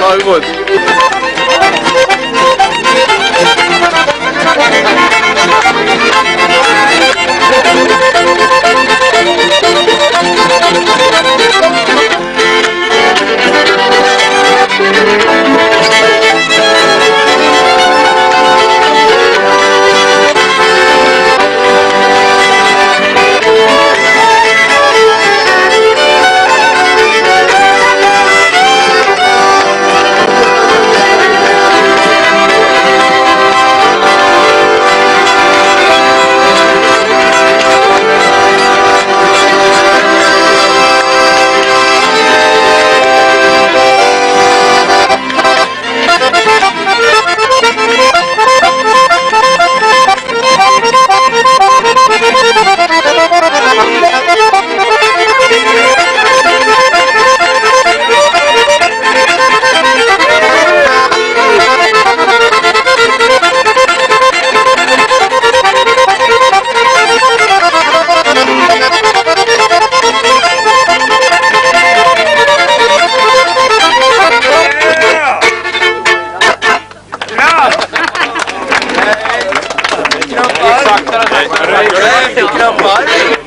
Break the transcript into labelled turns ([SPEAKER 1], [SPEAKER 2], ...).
[SPEAKER 1] Mahmut.
[SPEAKER 2] Não pode.